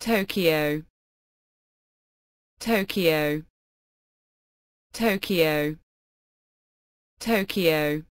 Tokyo. Tokyo. Tokyo. Tokyo.